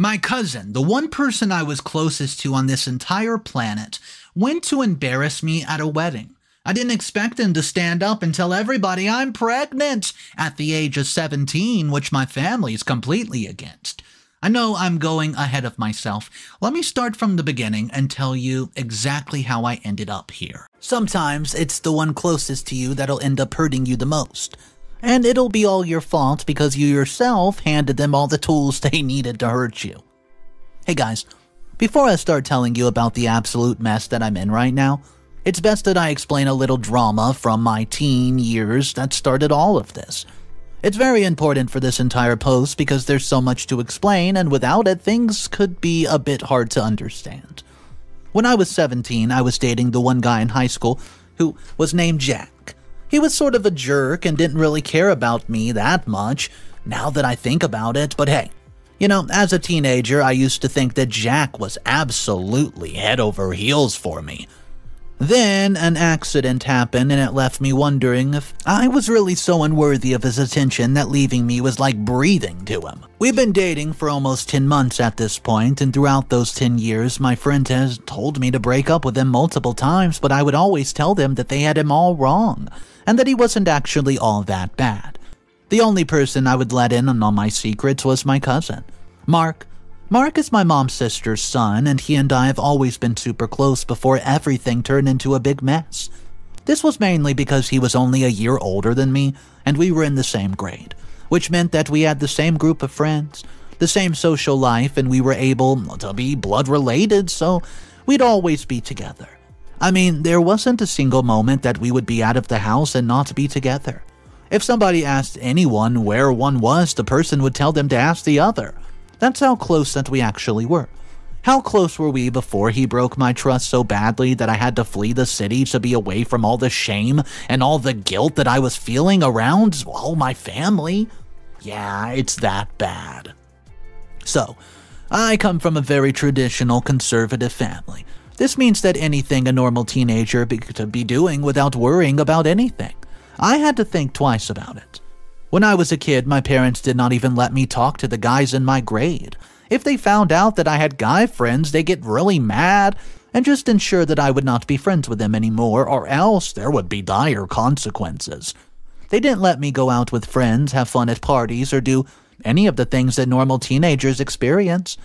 My cousin, the one person I was closest to on this entire planet, went to embarrass me at a wedding. I didn't expect him to stand up and tell everybody I'm pregnant at the age of 17, which my family is completely against. I know I'm going ahead of myself. Let me start from the beginning and tell you exactly how I ended up here. Sometimes it's the one closest to you that'll end up hurting you the most. And it'll be all your fault because you yourself handed them all the tools they needed to hurt you. Hey guys, before I start telling you about the absolute mess that I'm in right now, it's best that I explain a little drama from my teen years that started all of this. It's very important for this entire post because there's so much to explain, and without it, things could be a bit hard to understand. When I was 17, I was dating the one guy in high school who was named Jack. He was sort of a jerk and didn't really care about me that much, now that I think about it, but hey, you know, as a teenager, I used to think that Jack was absolutely head over heels for me. Then an accident happened and it left me wondering if I was really so unworthy of his attention that leaving me was like breathing to him. We've been dating for almost 10 months at this point, and throughout those 10 years, my friend has told me to break up with him multiple times, but I would always tell them that they had him all wrong, and that he wasn't actually all that bad. The only person I would let in on all my secrets was my cousin. Mark, Mark is my mom's sister's son, and he and I have always been super close before everything turned into a big mess. This was mainly because he was only a year older than me, and we were in the same grade, which meant that we had the same group of friends, the same social life, and we were able to be blood related, so we'd always be together. I mean, there wasn't a single moment that we would be out of the house and not be together. If somebody asked anyone where one was, the person would tell them to ask the other. That's how close that we actually were. How close were we before he broke my trust so badly that I had to flee the city to be away from all the shame and all the guilt that I was feeling around all my family? Yeah, it's that bad. So, I come from a very traditional conservative family. This means that anything a normal teenager be, could be doing without worrying about anything. I had to think twice about it. When I was a kid, my parents did not even let me talk to the guys in my grade. If they found out that I had guy friends, they get really mad and just ensure that I would not be friends with them anymore, or else there would be dire consequences. They didn't let me go out with friends, have fun at parties, or do any of the things that normal teenagers experience.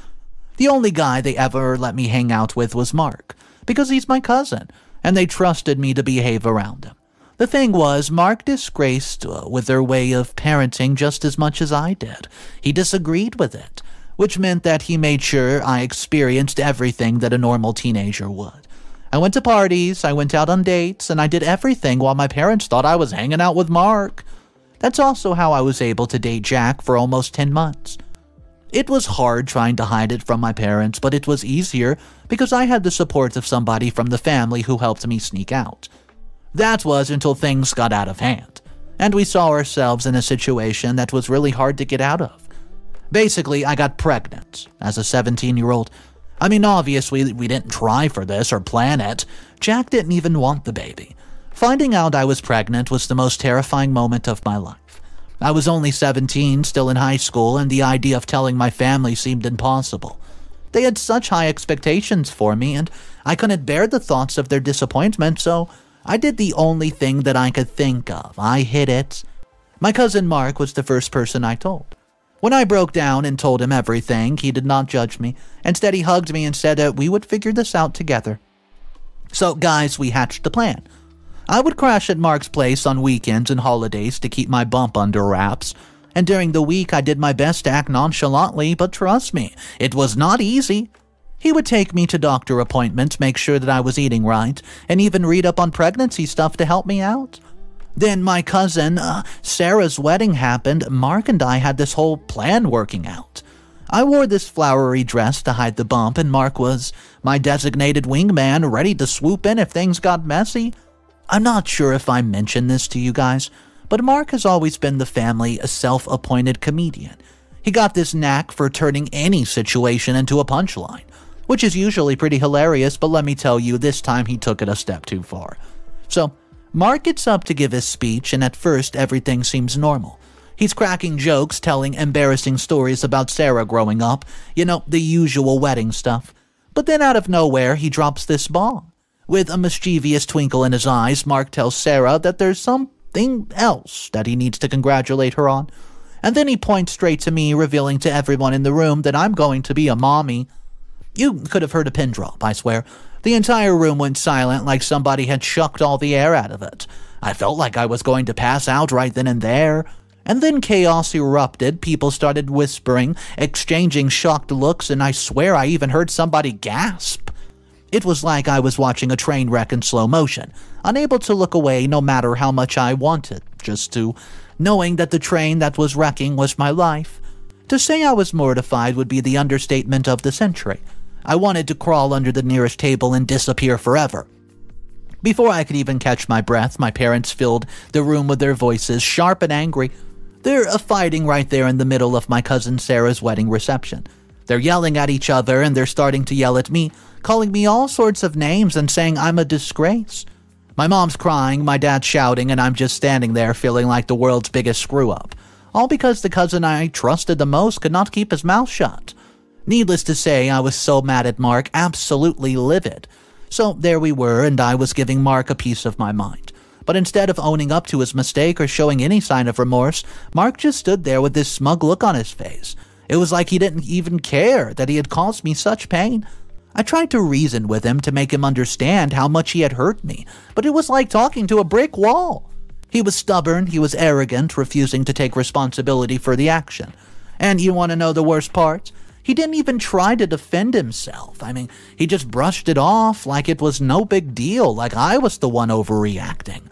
The only guy they ever let me hang out with was Mark, because he's my cousin, and they trusted me to behave around him. The thing was, Mark disgraced uh, with their way of parenting just as much as I did. He disagreed with it, which meant that he made sure I experienced everything that a normal teenager would. I went to parties, I went out on dates, and I did everything while my parents thought I was hanging out with Mark. That's also how I was able to date Jack for almost 10 months. It was hard trying to hide it from my parents, but it was easier because I had the support of somebody from the family who helped me sneak out. That was until things got out of hand, and we saw ourselves in a situation that was really hard to get out of. Basically, I got pregnant as a 17 year old. I mean, obviously, we didn't try for this or plan it. Jack didn't even want the baby. Finding out I was pregnant was the most terrifying moment of my life. I was only 17, still in high school, and the idea of telling my family seemed impossible. They had such high expectations for me, and I couldn't bear the thoughts of their disappointment, so I did the only thing that I could think of. I hid it. My cousin Mark was the first person I told. When I broke down and told him everything, he did not judge me. Instead, he hugged me and said that we would figure this out together. So, guys, we hatched a plan. I would crash at Mark's place on weekends and holidays to keep my bump under wraps. And during the week, I did my best to act nonchalantly, but trust me, it was not easy. He would take me to doctor appointments, make sure that I was eating right, and even read up on pregnancy stuff to help me out. Then my cousin, uh, Sarah's wedding happened. Mark and I had this whole plan working out. I wore this flowery dress to hide the bump, and Mark was my designated wingman, ready to swoop in if things got messy. I'm not sure if I mentioned this to you guys, but Mark has always been the family a self appointed comedian. He got this knack for turning any situation into a punchline which is usually pretty hilarious, but let me tell you, this time he took it a step too far. So, Mark gets up to give his speech, and at first everything seems normal. He's cracking jokes, telling embarrassing stories about Sarah growing up. You know, the usual wedding stuff. But then out of nowhere, he drops this bomb. With a mischievous twinkle in his eyes, Mark tells Sarah that there's something else that he needs to congratulate her on. And then he points straight to me, revealing to everyone in the room that I'm going to be a mommy. You could have heard a pin drop, I swear. The entire room went silent like somebody had shucked all the air out of it. I felt like I was going to pass out right then and there. And then chaos erupted. People started whispering, exchanging shocked looks, and I swear I even heard somebody gasp. It was like I was watching a train wreck in slow motion, unable to look away no matter how much I wanted, just to knowing that the train that was wrecking was my life. To say I was mortified would be the understatement of the century. I wanted to crawl under the nearest table and disappear forever. Before I could even catch my breath, my parents filled the room with their voices, sharp and angry. They're a fighting right there in the middle of my cousin Sarah's wedding reception. They're yelling at each other and they're starting to yell at me, calling me all sorts of names and saying I'm a disgrace. My mom's crying, my dad's shouting, and I'm just standing there feeling like the world's biggest screw up. All because the cousin I trusted the most could not keep his mouth shut. Needless to say, I was so mad at Mark, absolutely livid. So there we were, and I was giving Mark a piece of my mind. But instead of owning up to his mistake or showing any sign of remorse, Mark just stood there with this smug look on his face. It was like he didn't even care that he had caused me such pain. I tried to reason with him to make him understand how much he had hurt me, but it was like talking to a brick wall. He was stubborn, he was arrogant, refusing to take responsibility for the action. And you want to know the worst part? He didn't even try to defend himself. I mean, he just brushed it off like it was no big deal, like I was the one overreacting.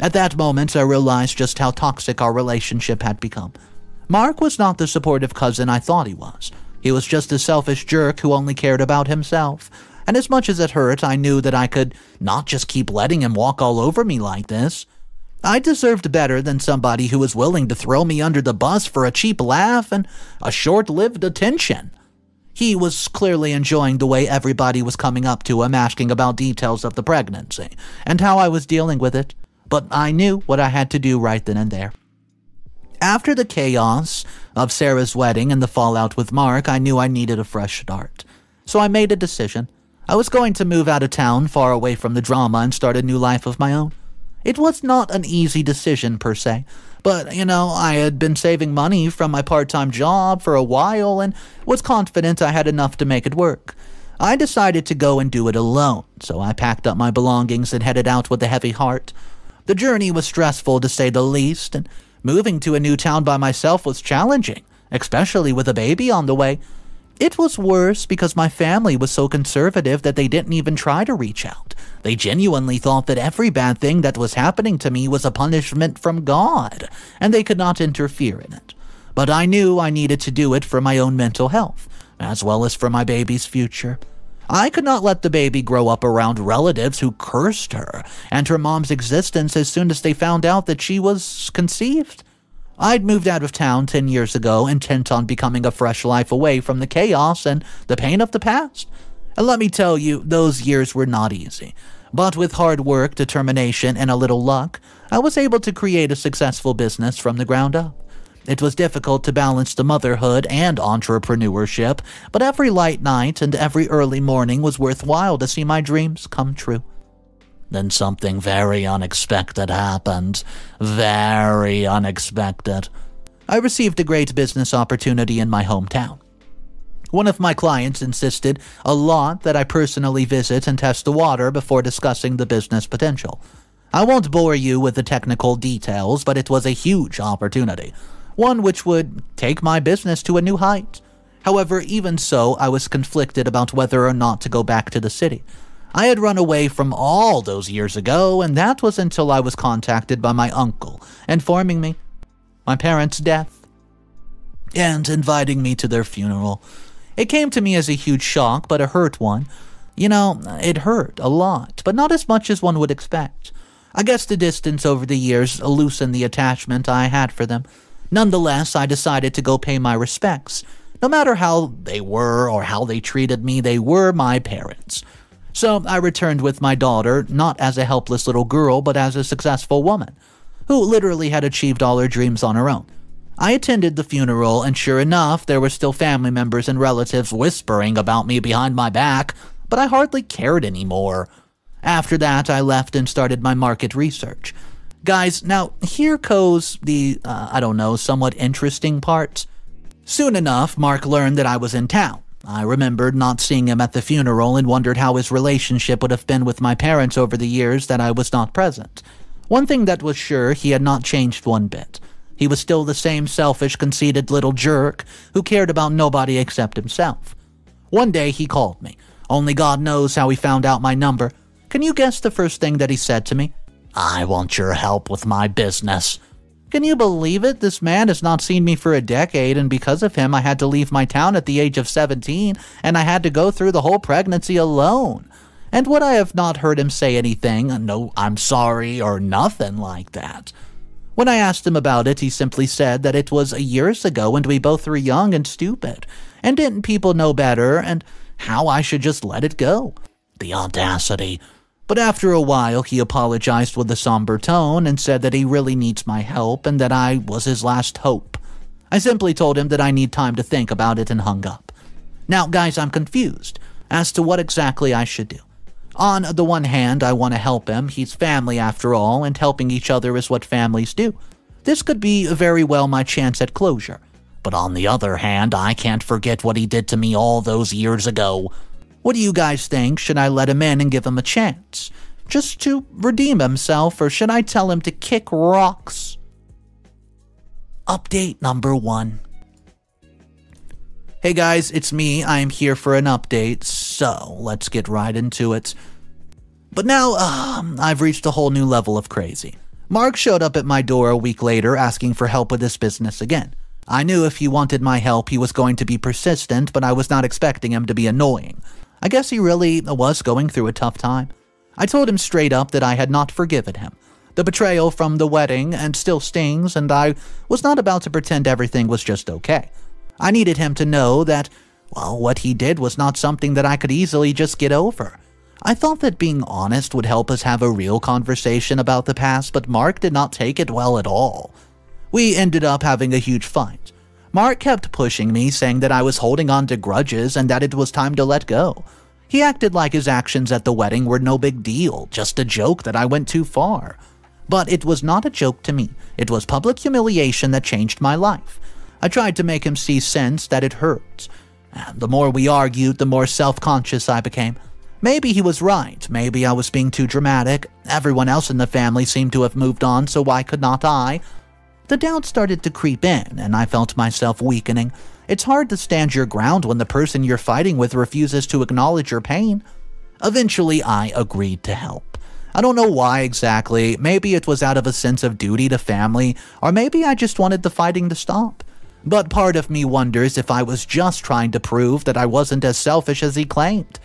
At that moment, I realized just how toxic our relationship had become. Mark was not the supportive cousin I thought he was. He was just a selfish jerk who only cared about himself. And as much as it hurt, I knew that I could not just keep letting him walk all over me like this. I deserved better than somebody who was willing to throw me under the bus for a cheap laugh and a short lived attention. He was clearly enjoying the way everybody was coming up to him asking about details of the pregnancy and how I was dealing with it, but I knew what I had to do right then and there. After the chaos of Sarah's wedding and the fallout with Mark, I knew I needed a fresh start. So I made a decision. I was going to move out of town, far away from the drama, and start a new life of my own. It was not an easy decision, per se, but, you know, I had been saving money from my part time job for a while and was confident I had enough to make it work. I decided to go and do it alone, so I packed up my belongings and headed out with a heavy heart. The journey was stressful, to say the least, and moving to a new town by myself was challenging, especially with a baby on the way. It was worse because my family was so conservative that they didn't even try to reach out. They genuinely thought that every bad thing that was happening to me was a punishment from God, and they could not interfere in it. But I knew I needed to do it for my own mental health, as well as for my baby's future. I could not let the baby grow up around relatives who cursed her and her mom's existence as soon as they found out that she was conceived. I'd moved out of town 10 years ago, intent on becoming a fresh life away from the chaos and the pain of the past. And let me tell you, those years were not easy. But with hard work, determination, and a little luck, I was able to create a successful business from the ground up. It was difficult to balance the motherhood and entrepreneurship, but every light night and every early morning was worthwhile to see my dreams come true. Then something very unexpected happened. Very unexpected. I received a great business opportunity in my hometown. One of my clients insisted a lot that I personally visit and test the water before discussing the business potential. I won't bore you with the technical details, but it was a huge opportunity, one which would take my business to a new height. However, even so, I was conflicted about whether or not to go back to the city. I had run away from all those years ago, and that was until I was contacted by my uncle, informing me my parents' death and inviting me to their funeral. It came to me as a huge shock, but a hurt one. You know, it hurt a lot, but not as much as one would expect. I guess the distance over the years loosened the attachment I had for them. Nonetheless, I decided to go pay my respects. No matter how they were or how they treated me, they were my parents. So I returned with my daughter, not as a helpless little girl, but as a successful woman, who literally had achieved all her dreams on her own. I attended the funeral, and sure enough, there were still family members and relatives whispering about me behind my back, but I hardly cared anymore. After that, I left and started my market research. Guys, now here goes the, uh, I don't know, somewhat interesting part. Soon enough, Mark learned that I was in town. I remembered not seeing him at the funeral and wondered how his relationship would have been with my parents over the years that I was not present. One thing that was sure, he had not changed one bit. He was still the same selfish, conceited little jerk who cared about nobody except himself. One day he called me. Only God knows how he found out my number. Can you guess the first thing that he said to me? I want your help with my business. Can you believe it? This man has not seen me for a decade, and because of him, I had to leave my town at the age of 17, and I had to go through the whole pregnancy alone. And would I have not heard him say anything, no, I'm sorry, or nothing like that? When I asked him about it, he simply said that it was years ago and we both were young and stupid, and didn't people know better, and how I should just let it go. The audacity. But after a while, he apologized with a somber tone and said that he really needs my help and that I was his last hope. I simply told him that I need time to think about it and hung up. Now, guys, I'm confused as to what exactly I should do. On the one hand, I want to help him. He's family after all, and helping each other is what families do. This could be very well my chance at closure. But on the other hand, I can't forget what he did to me all those years ago. What do you guys think? Should I let him in and give him a chance? Just to redeem himself, or should I tell him to kick rocks? Update number one. Hey guys, it's me. I am here for an update, so let's get right into it. But now, uh, I've reached a whole new level of crazy. Mark showed up at my door a week later asking for help with his business again. I knew if he wanted my help, he was going to be persistent, but I was not expecting him to be annoying. I guess he really was going through a tough time. I told him straight up that I had not forgiven him. The betrayal from the wedding and still stings, and I was not about to pretend everything was just okay. I needed him to know that, well, what he did was not something that I could easily just get over. I thought that being honest would help us have a real conversation about the past, but Mark did not take it well at all. We ended up having a huge fight. Mark kept pushing me, saying that I was holding on to grudges and that it was time to let go. He acted like his actions at the wedding were no big deal, just a joke that I went too far. But it was not a joke to me. It was public humiliation that changed my life. I tried to make him see sense that it hurt. And the more we argued, the more self-conscious I became. Maybe he was right. Maybe I was being too dramatic. Everyone else in the family seemed to have moved on, so why could not I? The doubt started to creep in, and I felt myself weakening. It's hard to stand your ground when the person you're fighting with refuses to acknowledge your pain. Eventually, I agreed to help. I don't know why exactly. Maybe it was out of a sense of duty to family, or maybe I just wanted the fighting to stop. But part of me wonders if I was just trying to prove that I wasn't as selfish as he claimed.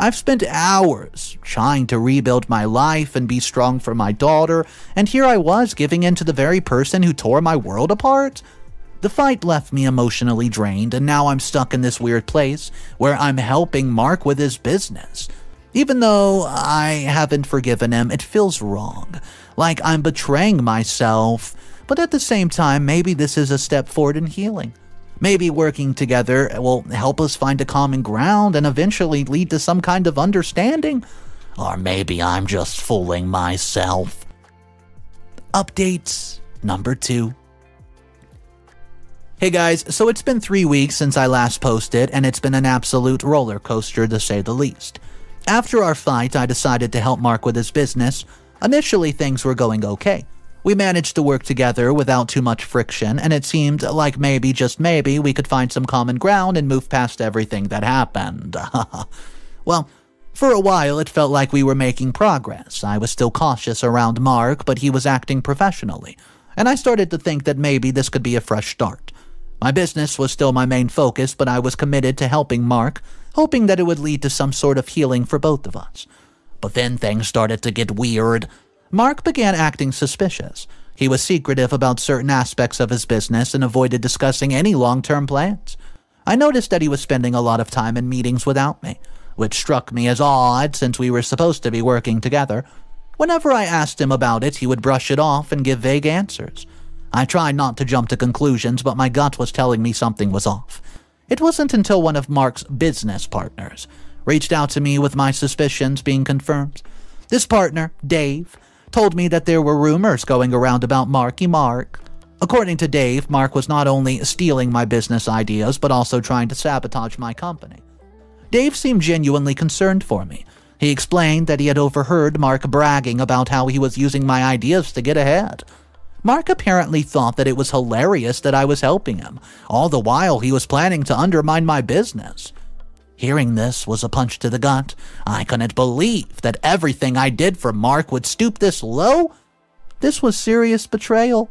I've spent hours trying to rebuild my life and be strong for my daughter, and here I was giving in to the very person who tore my world apart. The fight left me emotionally drained, and now I'm stuck in this weird place where I'm helping Mark with his business. Even though I haven't forgiven him, it feels wrong, like I'm betraying myself, but at the same time, maybe this is a step forward in healing. Maybe working together will help us find a common ground and eventually lead to some kind of understanding. Or maybe I'm just fooling myself. Updates number two. Hey guys, so it's been three weeks since I last posted, and it's been an absolute roller coaster to say the least. After our fight, I decided to help Mark with his business. Initially, things were going okay. We managed to work together without too much friction, and it seemed like maybe, just maybe, we could find some common ground and move past everything that happened. well, for a while it felt like we were making progress. I was still cautious around Mark, but he was acting professionally, and I started to think that maybe this could be a fresh start. My business was still my main focus, but I was committed to helping Mark, hoping that it would lead to some sort of healing for both of us. But then things started to get weird. Mark began acting suspicious. He was secretive about certain aspects of his business and avoided discussing any long-term plans. I noticed that he was spending a lot of time in meetings without me, which struck me as odd since we were supposed to be working together. Whenever I asked him about it, he would brush it off and give vague answers. I tried not to jump to conclusions, but my gut was telling me something was off. It wasn't until one of Mark's business partners reached out to me with my suspicions being confirmed. This partner, Dave, told me that there were rumors going around about Marky Mark. According to Dave, Mark was not only stealing my business ideas, but also trying to sabotage my company. Dave seemed genuinely concerned for me. He explained that he had overheard Mark bragging about how he was using my ideas to get ahead. Mark apparently thought that it was hilarious that I was helping him, all the while he was planning to undermine my business. Hearing this was a punch to the gut. I couldn't believe that everything I did for Mark would stoop this low. This was serious betrayal.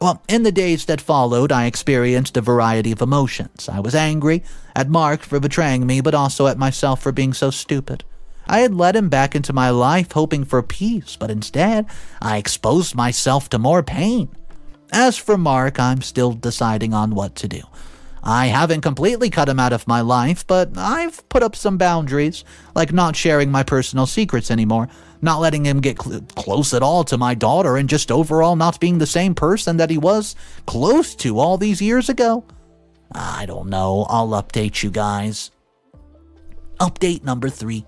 Well, in the days that followed, I experienced a variety of emotions. I was angry at Mark for betraying me, but also at myself for being so stupid. I had led him back into my life hoping for peace, but instead, I exposed myself to more pain. As for Mark, I'm still deciding on what to do. I haven't completely cut him out of my life, but I've put up some boundaries, like not sharing my personal secrets anymore, not letting him get cl close at all to my daughter, and just overall not being the same person that he was close to all these years ago. I don't know. I'll update you guys. Update number three.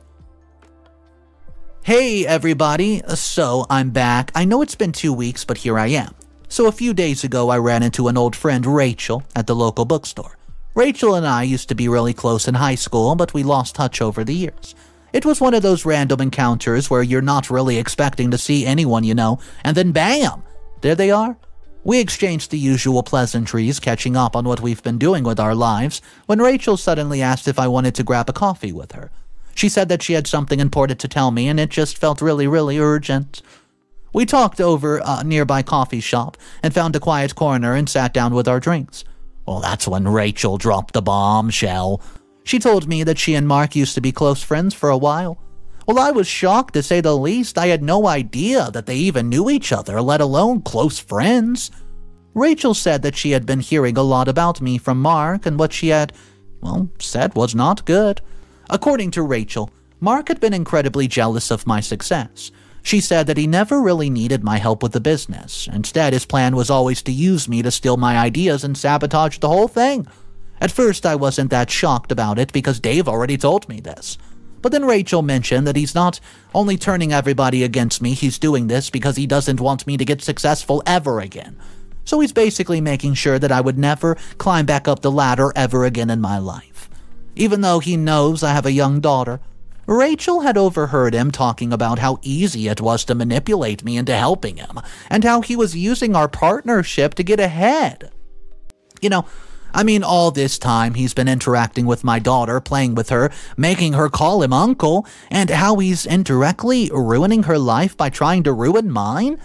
Hey everybody, so I'm back. I know it's been two weeks, but here I am. So a few days ago, I ran into an old friend, Rachel, at the local bookstore. Rachel and I used to be really close in high school, but we lost touch over the years. It was one of those random encounters where you're not really expecting to see anyone you know, and then bam! There they are. We exchanged the usual pleasantries, catching up on what we've been doing with our lives, when Rachel suddenly asked if I wanted to grab a coffee with her. She said that she had something important to tell me, and it just felt really, really urgent. We talked over a nearby coffee shop and found a quiet corner and sat down with our drinks. Well, that's when Rachel dropped the bombshell. She told me that she and Mark used to be close friends for a while. Well, I was shocked to say the least. I had no idea that they even knew each other, let alone close friends. Rachel said that she had been hearing a lot about me from Mark, and what she had, well, said was not good. According to Rachel, Mark had been incredibly jealous of my success. She said that he never really needed my help with the business. Instead, his plan was always to use me to steal my ideas and sabotage the whole thing. At first, I wasn't that shocked about it because Dave already told me this. But then Rachel mentioned that he's not only turning everybody against me, he's doing this because he doesn't want me to get successful ever again. So he's basically making sure that I would never climb back up the ladder ever again in my life. Even though he knows I have a young daughter, Rachel had overheard him talking about how easy it was to manipulate me into helping him, and how he was using our partnership to get ahead. You know, I mean, all this time he's been interacting with my daughter, playing with her, making her call him uncle, and how he's indirectly ruining her life by trying to ruin mine?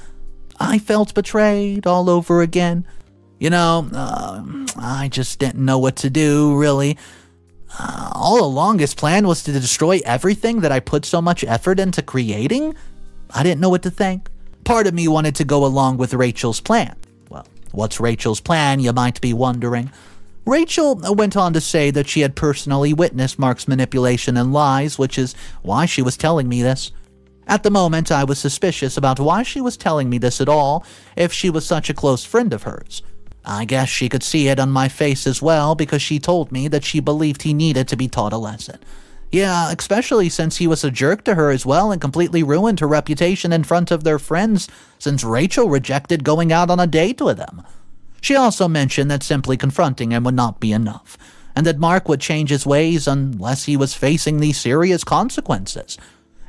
I felt betrayed all over again. You know, uh, I just didn't know what to do, really. Uh, all along, his plan was to destroy everything that I put so much effort into creating? I didn't know what to think. Part of me wanted to go along with Rachel's plan. Well, what's Rachel's plan, you might be wondering? Rachel went on to say that she had personally witnessed Mark's manipulation and lies, which is why she was telling me this. At the moment, I was suspicious about why she was telling me this at all, if she was such a close friend of hers. I guess she could see it on my face as well because she told me that she believed he needed to be taught a lesson. Yeah, especially since he was a jerk to her as well and completely ruined her reputation in front of their friends since Rachel rejected going out on a date with him. She also mentioned that simply confronting him would not be enough, and that Mark would change his ways unless he was facing these serious consequences.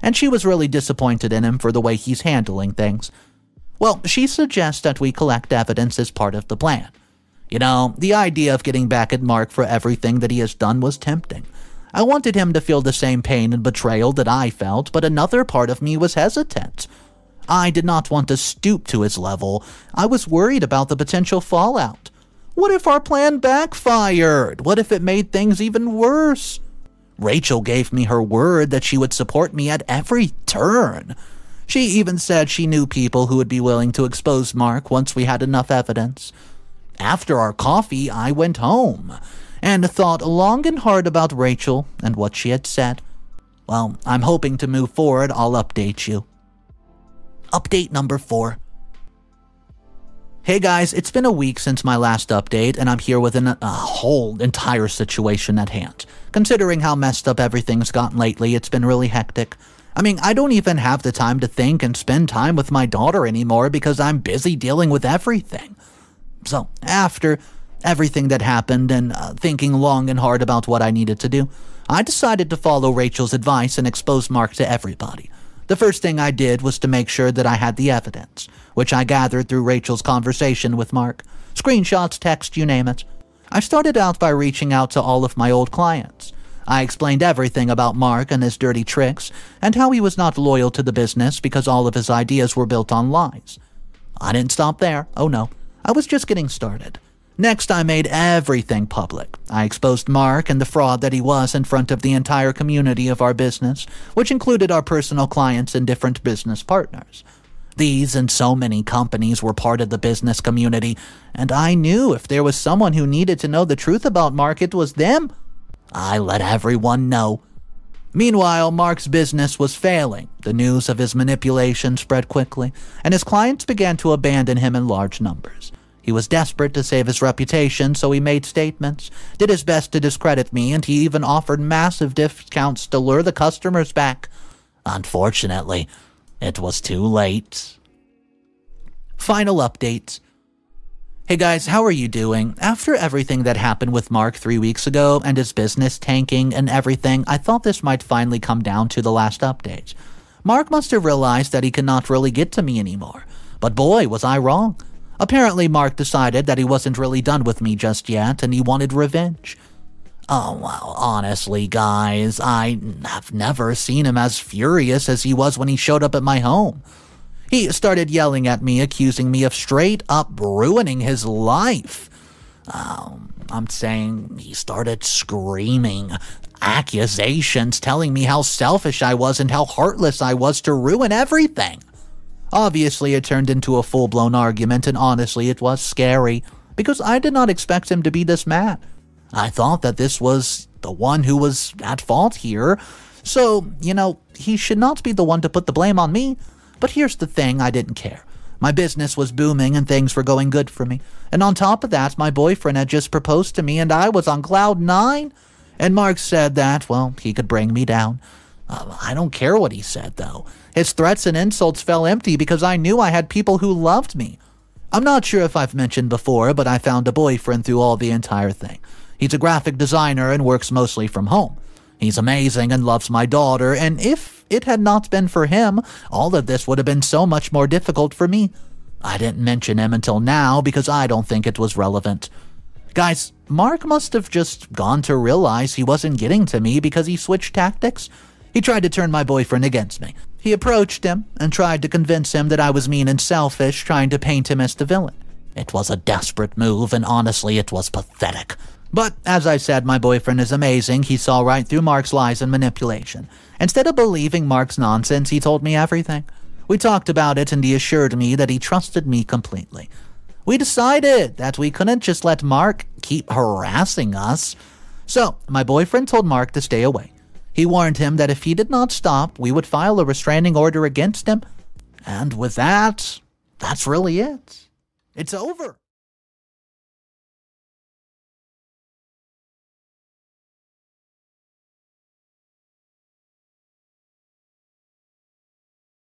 And she was really disappointed in him for the way he's handling things. Well, she suggests that we collect evidence as part of the plan. You know, the idea of getting back at Mark for everything that he has done was tempting. I wanted him to feel the same pain and betrayal that I felt, but another part of me was hesitant. I did not want to stoop to his level. I was worried about the potential fallout. What if our plan backfired? What if it made things even worse? Rachel gave me her word that she would support me at every turn. She even said she knew people who would be willing to expose Mark once we had enough evidence. After our coffee, I went home and thought long and hard about Rachel and what she had said. Well, I'm hoping to move forward. I'll update you. Update number four. Hey guys, it's been a week since my last update, and I'm here with an, a whole entire situation at hand. Considering how messed up everything's gotten lately, it's been really hectic. I mean, I don't even have the time to think and spend time with my daughter anymore because I'm busy dealing with everything. So, after everything that happened and uh, thinking long and hard about what I needed to do, I decided to follow Rachel's advice and expose Mark to everybody. The first thing I did was to make sure that I had the evidence, which I gathered through Rachel's conversation with Mark. Screenshots, text, you name it. I started out by reaching out to all of my old clients. I explained everything about Mark and his dirty tricks, and how he was not loyal to the business because all of his ideas were built on lies. I didn't stop there, oh no. I was just getting started. Next, I made everything public. I exposed Mark and the fraud that he was in front of the entire community of our business, which included our personal clients and different business partners. These and so many companies were part of the business community, and I knew if there was someone who needed to know the truth about Mark, it was them. I let everyone know. Meanwhile, Mark's business was failing. The news of his manipulation spread quickly, and his clients began to abandon him in large numbers. He was desperate to save his reputation, so he made statements, did his best to discredit me, and he even offered massive discounts to lure the customers back. Unfortunately, it was too late. Final update. Hey guys, how are you doing? After everything that happened with Mark three weeks ago and his business tanking and everything, I thought this might finally come down to the last update. Mark must have realized that he could not really get to me anymore. But boy, was I wrong. Apparently, Mark decided that he wasn't really done with me just yet and he wanted revenge. Oh, well, honestly, guys, I have never seen him as furious as he was when he showed up at my home. He started yelling at me, accusing me of straight up ruining his life. Um, I'm saying he started screaming accusations, telling me how selfish I was and how heartless I was to ruin everything. Obviously, it turned into a full blown argument, and honestly, it was scary, because I did not expect him to be this mad. I thought that this was the one who was at fault here, so, you know, he should not be the one to put the blame on me. But here's the thing I didn't care. My business was booming and things were going good for me. And on top of that, my boyfriend had just proposed to me and I was on cloud nine. And Mark said that, well, he could bring me down. Uh, I don't care what he said, though. His threats and insults fell empty because I knew I had people who loved me. I'm not sure if I've mentioned before, but I found a boyfriend through all the entire thing. He's a graphic designer and works mostly from home. He's amazing and loves my daughter, and if it had not been for him, all of this would have been so much more difficult for me. I didn't mention him until now because I don't think it was relevant. Guys, Mark must have just gone to realize he wasn't getting to me because he switched tactics. He tried to turn my boyfriend against me. He approached him and tried to convince him that I was mean and selfish, trying to paint him as the villain. It was a desperate move, and honestly, it was pathetic. But, as I said, my boyfriend is amazing. He saw right through Mark's lies and manipulation. Instead of believing Mark's nonsense, he told me everything. We talked about it, and he assured me that he trusted me completely. We decided that we couldn't just let Mark keep harassing us. So, my boyfriend told Mark to stay away. He warned him that if he did not stop, we would file a restraining order against him. And with that, that's really it. It's over.